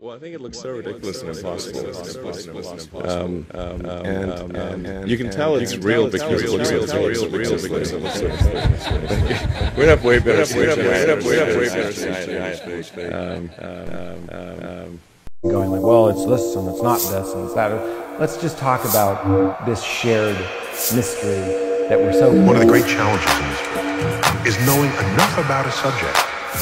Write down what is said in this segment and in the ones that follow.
Well, I think it looks so ridiculous and impossible. Um, um, and, um, and you can tell it's real because it looks so real. Real because it looks so real. We'd have way better. We'd have way better. Um, um, um, going like, well, it's this and it's not this and it's that. Let's just talk about this shared mystery that we're so. One of the great challenges in this book is knowing enough about a subject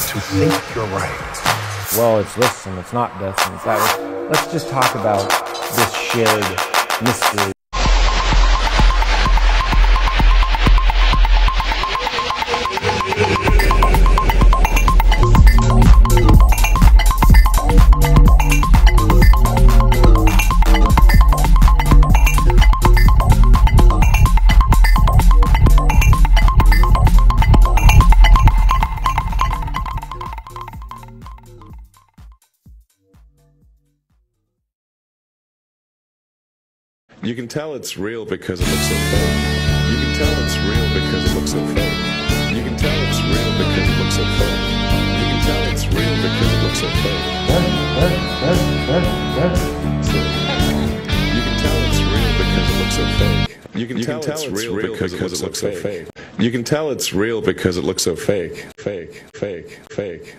to think you're right. Well, it's this and it's not this and it's that. Let's just talk about this shared mystery. You can tell it's real because it looks so fake. You can tell it's real because it looks so fake. You can tell it's real because it looks so fake. You can tell it's real because it looks so fake. You can tell it's real because it looks so fake. You can tell it's real because it looks so fake. You can tell it's real because it looks so fake. Fake, fake, fake.